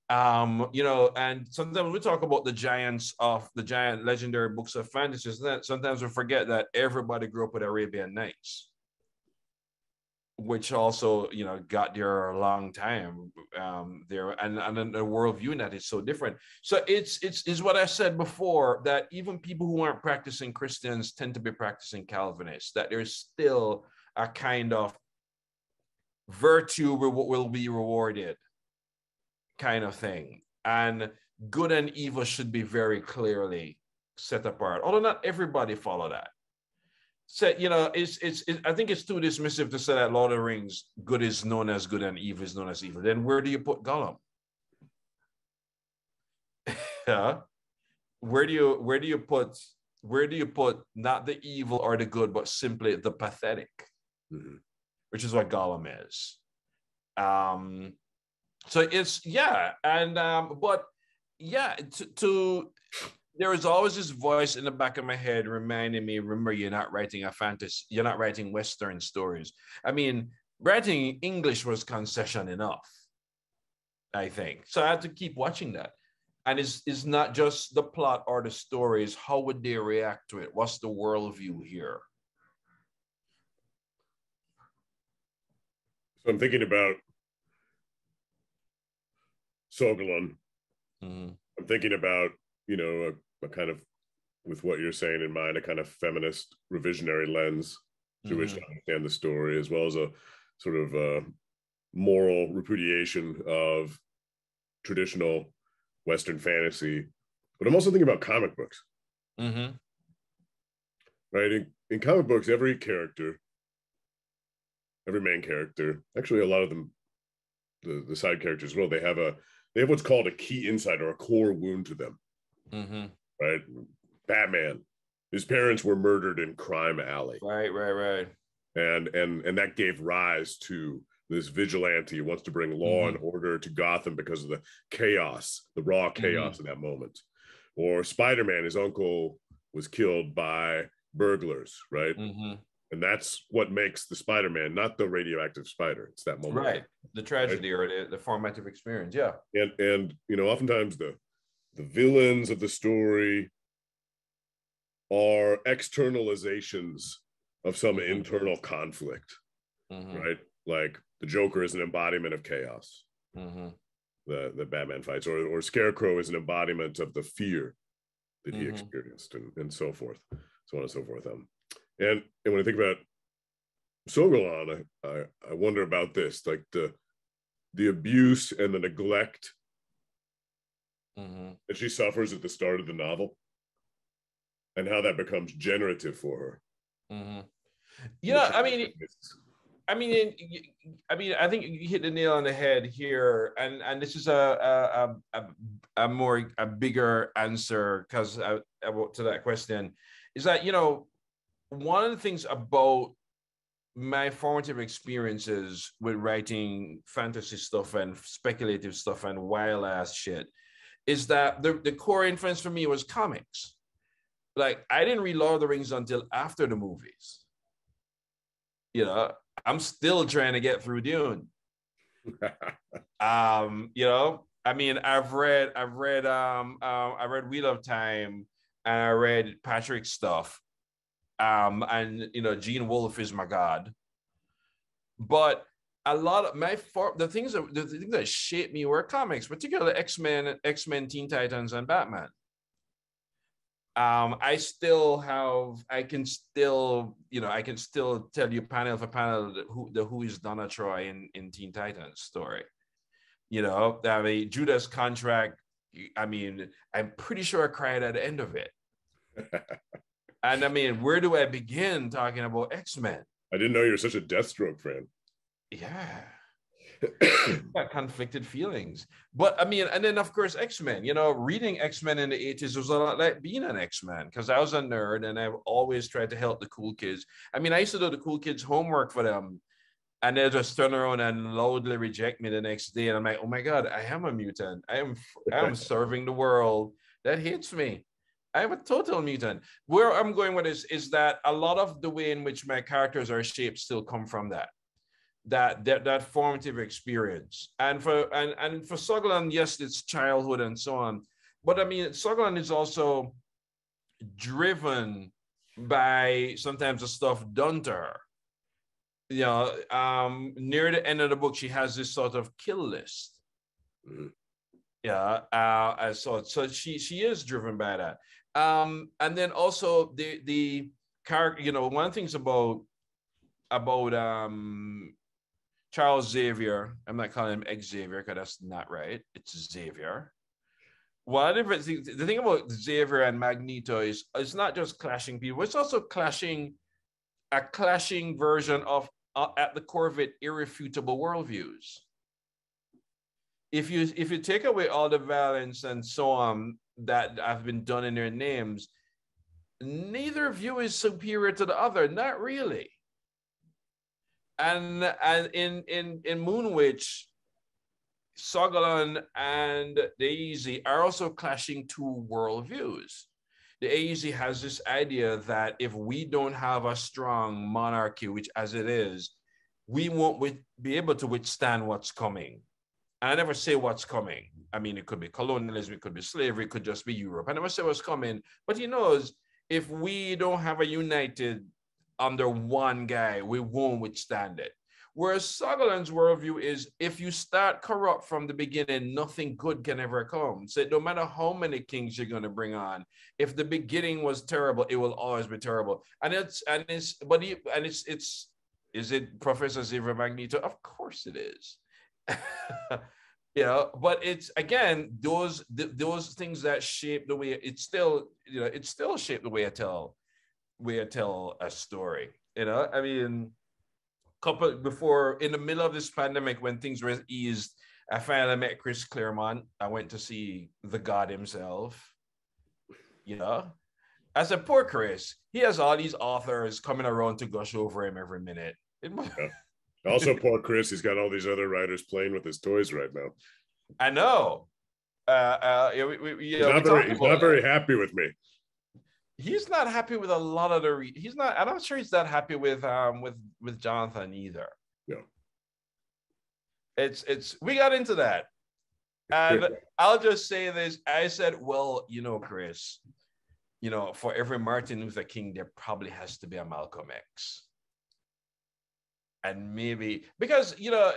Speaker 3: Um, you know, and sometimes we talk about the giants of the giant legendary books of fantasy. Sometimes we forget that everybody grew up with Arabian Nights which also you know got there a long time um there and and the worldview that is so different. So it's it's is what i said before that even people who aren't practicing christians tend to be practicing calvinists that there's still a kind of virtue will be rewarded kind of thing. And good and evil should be very clearly set apart although not everybody follow that so you know it's, it's it's i think it's too dismissive to say that lord of the rings good is known as good and evil is known as evil. Then where do you put gollum? Yeah where do you where do you put where do you put not the evil or the good but simply the pathetic? Mm-hmm. which is what gollum is. Um so it's yeah and um but yeah to, to there was always this voice in the back of my head reminding me, remember, you're not writing a fantasy, you're not writing Western stories. I mean, writing English was concession enough, I think. So I had to keep watching that. And it's, it's not just the plot or the stories, how would they react to it? What's the worldview here?
Speaker 2: So I'm thinking about Sogolon. Mm-hmm. I'm thinking about, you know, a kind of with what you're saying in mind, a kind of feminist revisionary lens through mm-hmm. which to mm-hmm. understand the story, as well as a sort of uh, moral repudiation of traditional Western fantasy. But I'm also thinking about comic books. Mm-hmm. Right? In, in comic books, every character, every main character, actually a lot of them, the, the side characters as well, they have a they have what's called a key insight or a core wound to them. Mm-hmm right? Batman, his parents were murdered in Crime Alley.
Speaker 3: Right, right, right.
Speaker 2: And and and that gave rise to this vigilante who wants to bring law mm-hmm. and order to Gotham because of the chaos, the raw mm-hmm. chaos mm-hmm. in that moment. Or Spider-Man, his uncle was killed by burglars, right? Mm-hmm. And that's what makes the Spider-Man, not the radioactive spider. It's that moment.
Speaker 3: Right. The tragedy right? or the, the formative experience. Yeah.
Speaker 2: And and you know, oftentimes the the villains of the story are externalizations of some internal conflict, mm-hmm. right? Like the Joker is an embodiment of chaos. Mm-hmm. The the Batman fights, or or Scarecrow is an embodiment of the fear that he mm-hmm. experienced, and, and so forth, so on and so forth. Um, and and when I think about Sogolon, I, I I wonder about this, like the the abuse and the neglect mm-hmm. that she suffers at the start of the novel and how that becomes generative for her.
Speaker 3: Mm-hmm. Yeah, I mean, I mean, I mean, I think you hit the nail on the head here, and and this is a a, a, a more a bigger answer because to that question is that you know one of the things about my formative experiences with writing fantasy stuff and speculative stuff and wild ass shit is that the, the core influence for me was comics. Like I didn't read Lord of the Rings until after the movies. You know, I'm still trying to get through Dune. um, you know, I mean, I've read, I've read, um, um, I read Wheel of Time, and I read Patrick stuff, um, and you know, Gene Wolfe is my god. But a lot of my for, the things that the things that shaped me were comics, particularly X Men, X Men, Teen Titans, and Batman. Um, I still have, I can still, you know, I can still tell you panel for panel the who the who is Donna Troy in in Teen Titans story. You know, I mean Judas contract. I mean, I'm pretty sure I cried at the end of it. and I mean, where do I begin talking about X Men?
Speaker 2: I didn't know you're such a Deathstroke fan
Speaker 3: yeah. Got conflicted feelings. But i mean and then of course x-men you know reading x-men in the 80s was a lot like being an x-men because i was a nerd and i've always tried to help the cool kids. I mean i used to do the cool kids homework for them and they just turn around and loudly reject me the next day and i'm like oh my god i am a mutant. I am i am serving the world. That hates me. I'm a total mutant. Where I'm going with this is that a lot of the way in which my characters are shaped still come from that that that that formative experience. And for and and for Sogolon, yes, it's childhood and so on. But I mean, Sogolon is also driven by sometimes the stuff done to her. You know, um, near the end of the book, she has this sort of kill list. Mm-hmm. Yeah, uh, so so she she is driven by that. Um, and then also the the character, you know, one of the things about about um Charles Xavier, I'm not calling him Xavier because that's not right. It's Xavier. One the, the thing about Xavier and Magneto is it's not just clashing people, it's also clashing a clashing version of uh, at the core of it irrefutable worldviews. If you if you take away all the violence and so on that have been done in their names, neither view is superior to the other. Not really. And and in in in Moonwitch, Sogolon and the Aesi are also clashing two worldviews. The Aesi has this idea that if we don't have a strong monarchy, which as it is, we won't be able to withstand what's coming. And I never say what's coming. I mean, it could be colonialism, it could be slavery, it could just be Europe. I never say what's coming, but he knows if we don't have a united under one guy, we won't withstand it. Whereas Sogolon's worldview is if you start corrupt from the beginning, nothing good can ever come. So no matter how many kings you're going to bring on, if the beginning was terrible, it will always be terrible. And it's and it's but he, and it's it's is it Professor Xavier Magneto? Of course it is. you know but it's again those th- those things that shape the way it's still you know it's still shaped the way i tell way i tell a story you know i mean couple before in the middle of this pandemic when things were eased i finally met chris claremont i went to see the god himself you know i said poor chris he has all these authors coming around to gush over him every minute yeah.
Speaker 2: Also, poor Chris, he's got all these other writers playing with his toys right now.
Speaker 3: I know. Uh, uh, we, we,
Speaker 2: he's not, very, he's not very happy with me.
Speaker 3: He's not happy with a lot of the. Re- he's not. I'm not sure he's that happy with um with with Jonathan either.
Speaker 2: Yeah.
Speaker 3: It's it's we got into that, and I'll just say this. I said, well, you know, Chris, you know, for every Martin Luther King, there probably has to be a Malcolm X and maybe because you know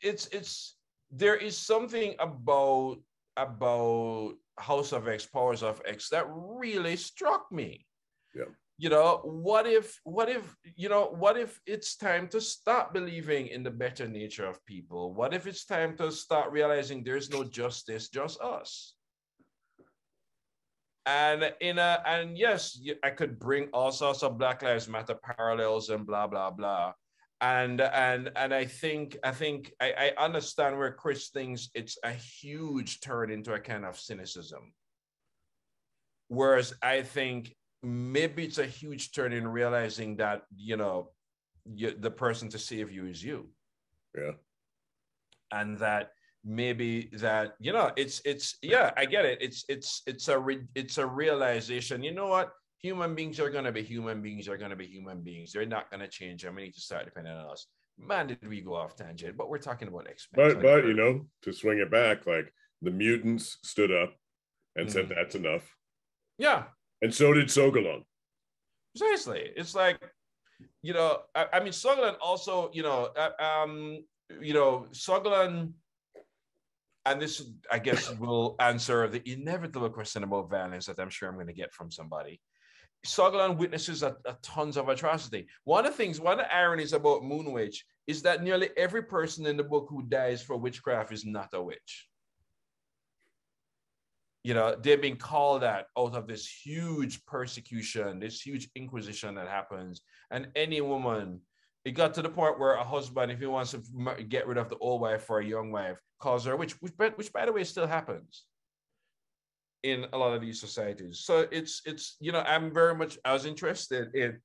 Speaker 3: it's it's there is something about about House of X, Powers of X that really struck me.
Speaker 2: Yeah.
Speaker 3: You know, what if, what if, you know, what if it's time to stop believing in the better nature of people? What if it's time to start realizing there's no justice, just us? And in a, and yes, I could bring all sorts of Black Lives Matter parallels and blah blah blah and and and I think I think I, I understand where Chris thinks it's a huge turn into a kind of cynicism. Whereas I think maybe it's a huge turn in realizing that you know you, the person to save you is you.
Speaker 2: Yeah.
Speaker 3: And that maybe that you know it's it's yeah I get it it's it's it's a re, it's a realization you know what human beings are going to be human beings are going to be human beings. They're not going to change we need to start depending on us. Man, did we go off tangent? But we're talking about
Speaker 2: Men. But, but you know, to swing it back, like the mutants stood up and mm said that's enough.
Speaker 3: Yeah.
Speaker 2: And so did Sogolon.
Speaker 3: Precisely. It's like, you know, I, I mean, Sogolon also, you know, uh, um, you know, Sogolon, and this, I guess, will answer the inevitable question about violence that I'm sure I'm going to get from somebody. Sogolon witnesses a, a, tons of atrocity. One of the things, one of the ironies about Moon Witch is that nearly every person in the book who dies for witchcraft is not a witch. You know, they're being called out out of this huge persecution, this huge inquisition that happens. And any woman, it got to the point where a husband, if he wants to get rid of the old wife for a young wife, calls her a witch, which, which by the way still happens in a lot of these societies. So it's it's you know I'm very much I was interested in.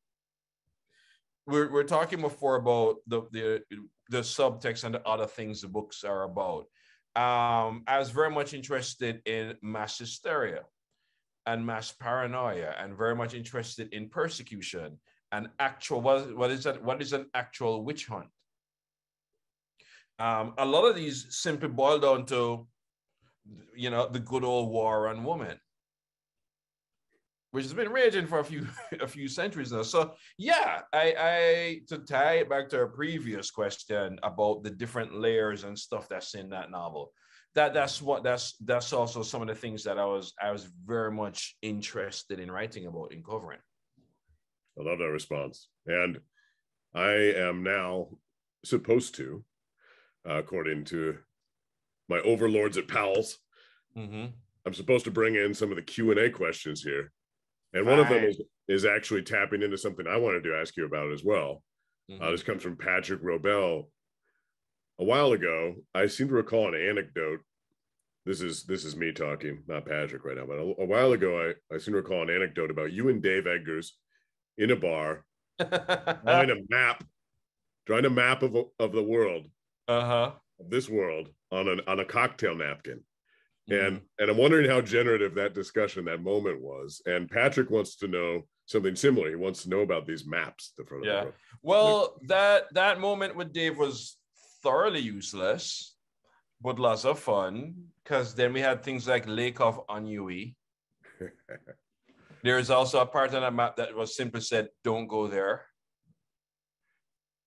Speaker 3: We're we're talking before about the the the subtext and the other things the books are about. Um, I was very much interested in mass hysteria and mass paranoia, and very much interested in persecution and actual what what is that? What is an actual witch hunt? Um, a lot of these simply boil down to, you know, the good old war on woman, which has been raging for a few a few centuries now. So yeah, I, I to tie it back to a previous question about the different layers and stuff that's in that novel. That that's what that's that's also some of the things that I was I was very much interested in writing about in covering.
Speaker 2: I love that response, and I am now supposed to uh, according to my overlords at Powell's. Mm-hmm. I'm supposed to bring in some of the Q and A questions here, and one of them is is actually tapping into something I wanted to ask you about as well. Uh, mm-hmm. Uh, this comes from Patrick Robel. A while ago, I seem to recall an anecdote. This is this is me talking, not Patrick right now. But a, a while ago, I, I seem to recall an anecdote about you and Dave Eggers in a bar, drawing a map, drawing a map of of the world
Speaker 3: uh-huh.
Speaker 2: of this world on an on a cocktail napkin. Mm-hmm. And and I'm wondering how generative that discussion, that moment was. And Patrick wants to know something similar. He wants to know about these maps. The front
Speaker 3: yeah. Well, that that moment with Dave was thoroughly useless, but lots of fun. Because then we had things like Lake of Ennui. There's also a part on that map that was simply said, "Don't go there."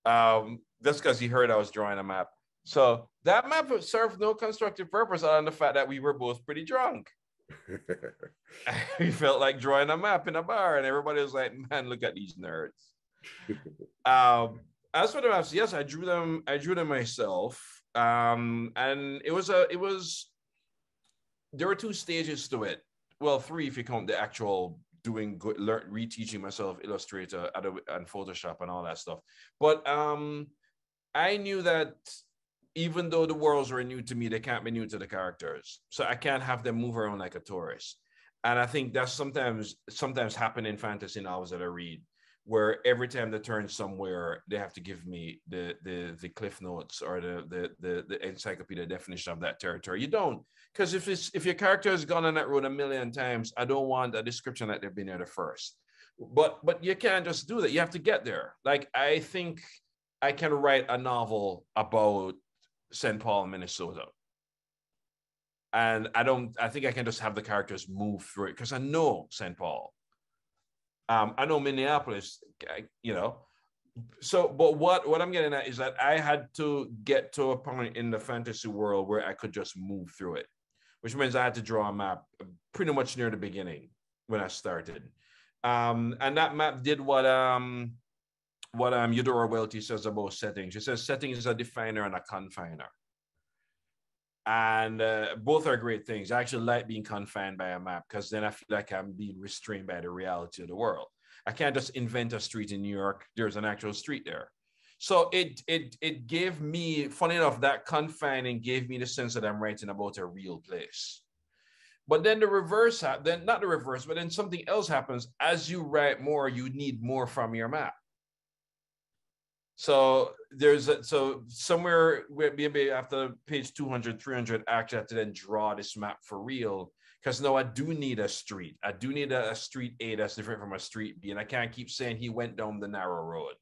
Speaker 3: Um, that's because he heard I was drawing a map. So that map served no constructive purpose other than the fact that we were both pretty drunk. we felt like drawing a map in a bar, and everybody was like, "Man, look at these nerds." um, as for the maps, yes, I drew them. I drew them myself, um, and it was a. It was. There were two stages to it. Well, three if you count the actual doing good, learn, reteaching myself Illustrator, Adobe, and Photoshop, and all that stuff. But um, I knew that even though the worlds were new to me, they can't be new to the characters. So I can't have them move around like a tourist. And I think that's sometimes sometimes happen in fantasy novels that I read, where every time they turn somewhere, they have to give me the the the cliff notes or the the the, the encyclopedia definition of that territory. You don't, because if it's if your character has gone on that road a million times, I don't want a description that they've been there the first. But but you can't just do that. You have to get there. Like I think I can write a novel about St. Paul, Minnesota. And I don't, I think I can just have the characters move through it because I know St. Paul. Um, I know Minneapolis, you know. So, but what what I'm getting at is that I had to get to a point in the fantasy world where I could just move through it, which means I had to draw a map pretty much near the beginning when I started. Um, and that map did what um, what um, Eudora Welty says about settings. She says setting is a definer and a confiner. And uh, both are great things. I actually like being confined by a map because then I feel like I'm being restrained by the reality of the world. I can't just invent a street in New York. There's an actual street there. So it it it gave me, funny enough, that confining gave me the sense that I'm writing about a real place. But then the reverse, then not the reverse, but then something else happens. As you write more, you need more from your map. So there's a, so somewhere maybe after page 200, 300, actually have to then draw this map for real. Because no, I do need a street. I do need a, a street A that's different from a street B. And I can't keep saying he went down the narrow road.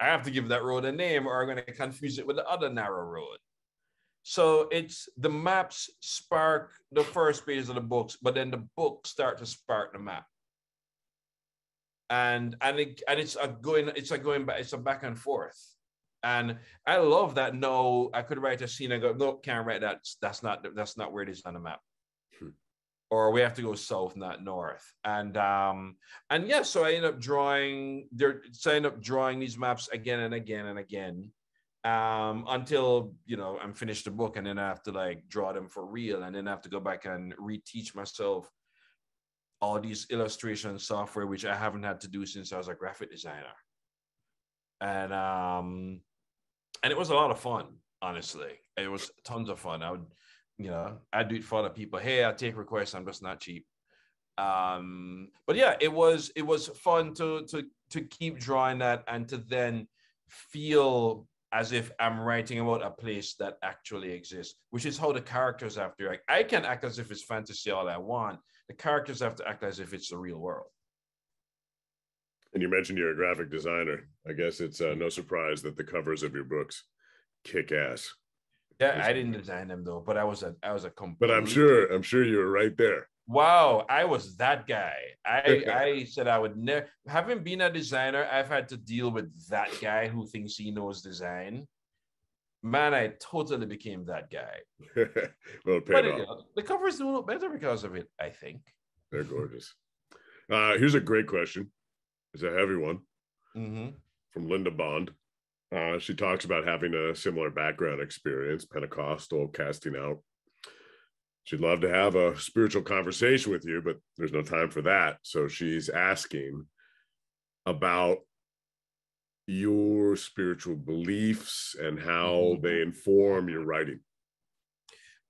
Speaker 3: I have to give that road a name or I'm going to confuse it with the other narrow road. So it's the maps spark the first pages of the books, but then the books start to spark the map and and it, and it's a going it's a going back it's a back and forth. And i love that no i could write a scene and go no can't write that. That's not that's not where it is on the map. Hmm. or we have to go south not north. And um and yeah so i end up drawing there so i end up drawing these maps again and again and again um until you know i'm finished the book and then i have to like draw them for real and then i have to go back and reteach myself all these illustration software, which I haven't had to do since I was a graphic designer. And um, and it was a lot of fun, honestly. It was tons of fun. I would, you know, I do it for other people. Hey, I take requests. I'm just not cheap. Um, but yeah, it was it was fun to to to keep drawing that and to then feel as if I'm writing about a place that actually exists, which is how the characters have to act. I can act as if it's fantasy all I want, the characters have to act as if it's the real world.
Speaker 2: And you mentioned you're a graphic designer. I guess it's uh, no surprise that the covers of your books kick ass.
Speaker 3: Yeah, I didn't design them though, but I was a I was a complete.
Speaker 2: But I'm sure I'm sure you were right there.
Speaker 3: Wow, I was that guy. I I said I would never. Having been a designer, I've had to deal with that guy who thinks he knows design. Man, I totally became that guy. well, but it, the covers do look better because of it. I think
Speaker 2: they're gorgeous. Uh, here's a great question. It's a heavy one mm-hmm. from Linda Bond. Uh, she talks about having a similar background experience, Pentecostal, casting out. She'd love to have a spiritual conversation with you, but there's no time for that. So she's asking about your spiritual beliefs and how mm-hmm. they inform your writing.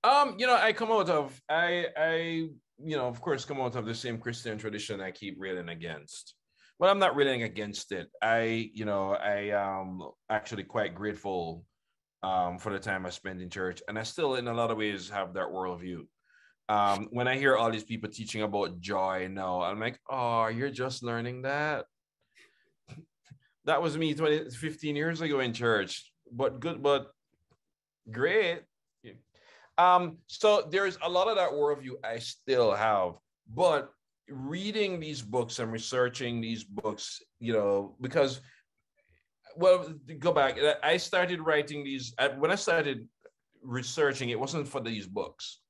Speaker 3: Um, you know, I come out of I I you know, of course, come out of the same Christian tradition I keep railing against But i'm not railing against it i you know i am actually quite grateful um, for the time i spent in church and i still in a lot of ways have that worldview um, when i hear all these people teaching about joy now i'm like oh you're just learning that that was me 20 15 years ago in church but good but great um so there's a lot of that worldview i still have but reading these books and researching these books, you know, because, well, go back. I started writing these when I started researching. It wasn't for these books.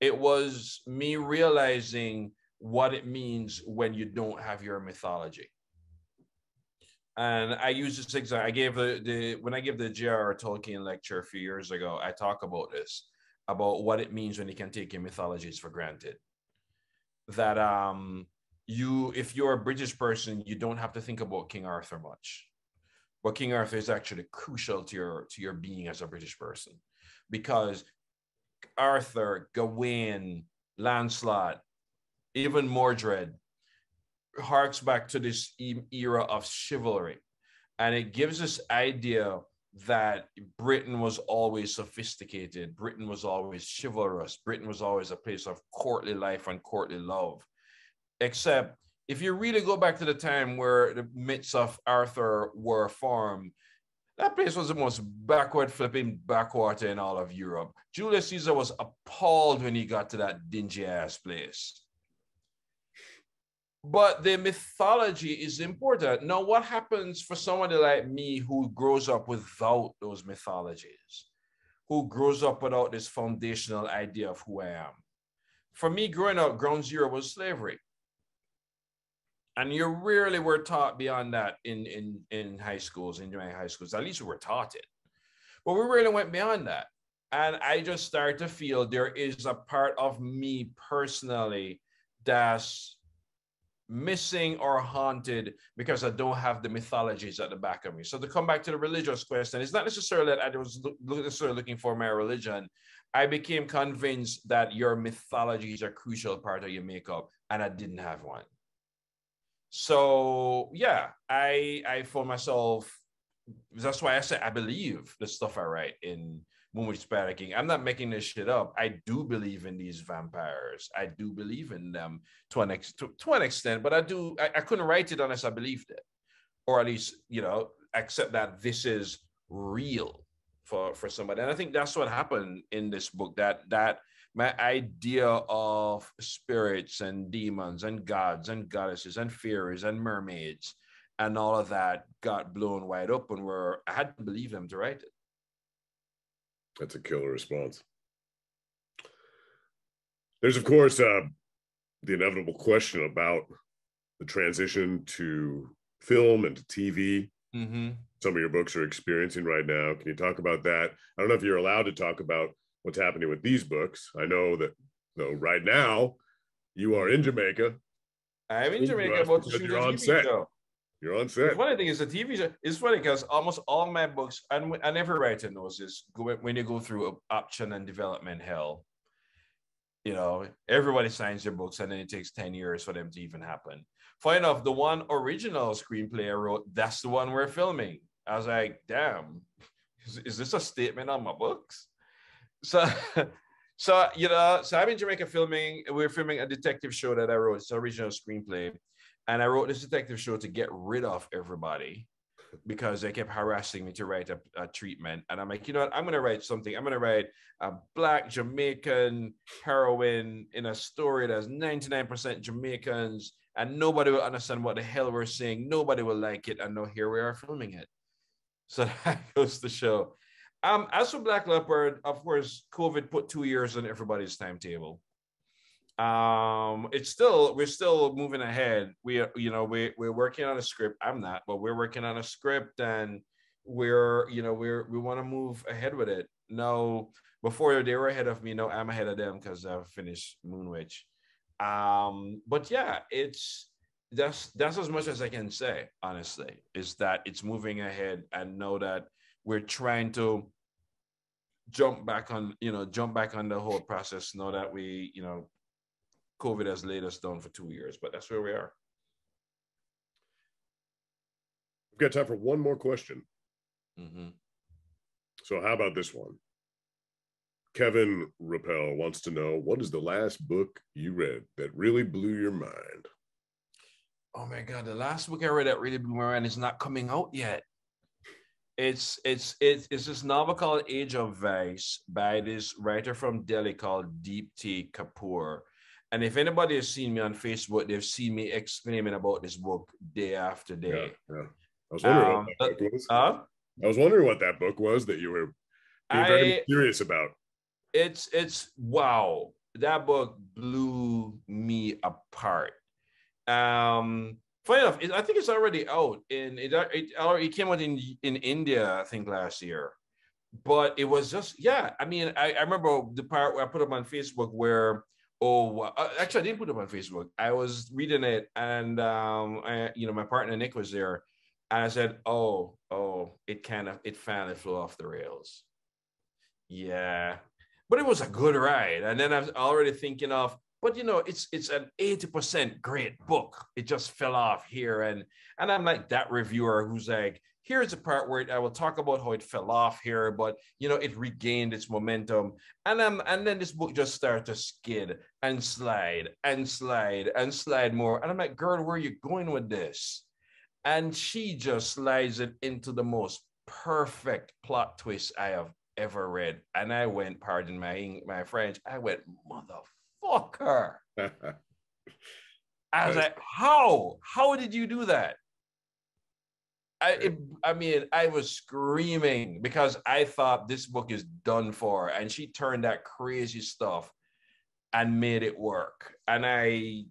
Speaker 3: It was me realizing what it means when you don't have your mythology. And I use this example. I gave the, the when I gave the J.R.R. Tolkien lecture a few years ago. I talk about this about what it means when you can take your mythologies for granted that um, you, if you're a British person, you don't have to think about King Arthur much. But King Arthur is actually crucial to your to your being as a British person, because Arthur, Gawain, Lancelot, even Mordred harks back to this era of chivalry, and it gives this idea that Britain was always sophisticated, Britain was always chivalrous, Britain was always a place of courtly life and courtly love. Except if you really go back to the time where the myths of Arthur were formed, that place was the most backward flipping backwater in all of Europe. Julius Caesar was appalled when he got to that dingy ass place. But the mythology is important. Now, what happens for somebody like me who grows up without those mythologies, who grows up without this foundational idea of who I am? For me, growing up, ground zero was slavery. And you rarely were taught beyond that in, in, in high schools, in junior high schools. At least we were taught it. But we really went beyond that. And I just started to feel there is a part of me personally that's missing or haunted because I don't have the mythologies at the back of me. So to come back to the religious question, it's not necessarily that I was necessarily looking for my religion. I became convinced that your mythologies are crucial part of your makeup, and I didn't have one. So yeah, I I for myself. That's why I say I believe the stuff I write in Moonwitch Spider King. I'm not making this shit up. I do believe in these vampires. I do believe in them to an ex- to, to an extent, but I do I, I couldn't write it unless I believed it. Or at least, you know, accept that this is real for for somebody. And I think that's what happened in this book. That that my idea of spirits and demons and gods and goddesses and fairies and mermaids and all of that got blown wide open where I had to believe them to write it.
Speaker 2: That's a killer response. There's, of course, uh, the inevitable question about the transition to film and to TV. Mm-hmm. Some of your books are experiencing right now. Can you talk about that? I don't know if you're allowed to talk about what's happening with these books. I know that, though, right now you are in Jamaica.
Speaker 3: I'm in Jamaica about to shoot a TV set. show.
Speaker 2: You're on set.
Speaker 3: The funny thing is, the TV show is funny because almost all my books, and, and every writer knows this, when you go through option and development hell, you know, everybody signs their books and then it takes 10 years for them to even happen. Funny enough, the one original screenplay I wrote, that's the one we're filming. I was like, damn, is, is this a statement on my books? So, so you know, so I'm in Jamaica filming. We're filming a detective show that I wrote. It's an original screenplay and I wrote this detective show to get rid of everybody because they kept harassing me to write a, a, treatment. And I'm like, you know what? I'm going to write something. I'm going to write a black Jamaican heroine in a story that's 99% Jamaicans and nobody will understand what the hell we're saying. Nobody will like it. And now here we are filming it. So that goes to show. Um, as for Black Leopard, of course, COVID put two years on everybody's timetable um it's still we're still moving ahead. We are you know we, we're working on a script. I'm not but we're working on a script and we're you know we're we want to move ahead with it. No before they were ahead of me no i'm ahead of them because i've finished moon witch. Um but yeah it's that's that's as much as i can say honestly is that it's moving ahead. And know that we're trying to jump back on you know jump back on the whole process know that we you know COVID has laid us down for two years, but that's where we are.
Speaker 2: We've got time for one more question.
Speaker 3: Mm-hmm.
Speaker 2: So, how about this one? Kevin Rappel wants to know what is the last book you read that really blew your mind?
Speaker 3: Oh my god, the last book I read that really blew my mind is not coming out yet. It's it's it's it's this novel called Age of Vice by this writer from Delhi called Deepti Kapoor. And if anybody has seen me on Facebook, they've seen me explaining about this book day after day.
Speaker 2: Yeah, yeah. I was wondering um, what that book was. Uh, I was wondering what that book was that you were being I, very curious about.
Speaker 3: It's it's wow. That book blew me apart. Um, funny enough, it, I think it's already out in it. It already came out in in India, I think, last year. But it was just yeah. I mean, I, I remember the part where I put up on Facebook where Oh, uh, actually, I didn't put it on Facebook. I was reading it, and um, I, you know, my partner Nick was there, and I said, "Oh, oh, it kind of, it finally flew off the rails." Yeah, but it was a good ride, and then I was already thinking of, but you know, it's it's an eighty percent great book. It just fell off here, and and I'm like that reviewer who's like, here's the part where I will talk about how it fell off here, but you know, it regained its momentum. And um, and then this book just started to skid and slide and slide and slide more. And I'm like, girl, where are you going with this? And she just slides it into the most perfect plot twist I have ever read. And I went, pardon my my French, I went, motherfucker. I was like, how? How did you do that? I, it, I mean, I was screaming because I thought this book is done for, and she turned that crazy stuff and made it work. And I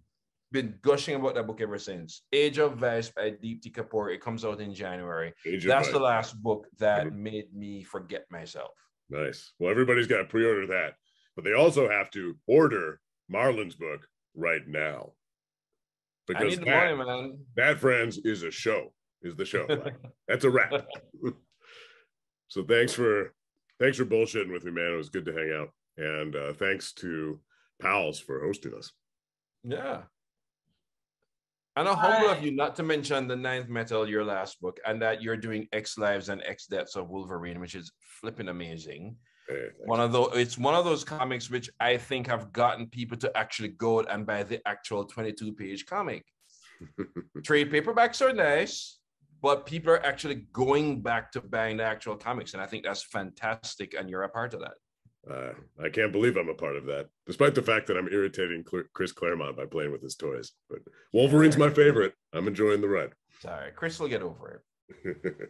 Speaker 3: been gushing about that book ever since. Age of Vice by Deepti Kapoor. It comes out in January. That's the last book that made me forget myself.
Speaker 2: Nice. Well, everybody's got to pre-order that, but they also have to order Marlon's book right now.
Speaker 3: Because that, money, man.
Speaker 2: that, friends, is a show is the show. That's a wrap. so thanks for thanks for bullshitting with me, man. It was good to hang out, and uh, thanks to Powell's for hosting us.
Speaker 3: Yeah. And I'm humble of you not to mention the ninth metal, your last book, and that you're doing X Lives and X Deaths of Wolverine, which is flipping amazing. Hey, one of those, it's one of those comics which I think have gotten people to actually go and buy the actual 22 page comic. Trade paperbacks are nice, but people are actually going back to buying the actual comics, and I think that's fantastic. And you're a part of that.
Speaker 2: Uh, I can't believe I'm a part of that, despite the fact that I'm irritating Chris Claremont by playing with his toys. But Wolverine's my favorite. I'm enjoying the ride.
Speaker 3: Sorry, Chris will get over it.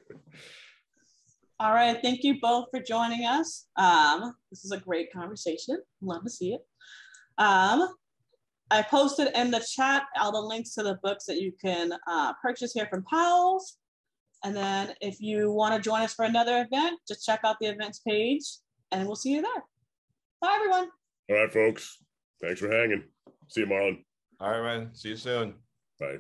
Speaker 1: All right, thank you both for joining us. Um, this is a great conversation. Love to see it. Um, I posted in the chat all the links to the books that you can uh, purchase here from Powell's. And then if you want to join us for another event, just check out the events page and we'll see you there. Bye, everyone.
Speaker 2: All right, folks. Thanks for hanging. See you, Marlon.
Speaker 3: All right, man. See you soon.
Speaker 2: Bye.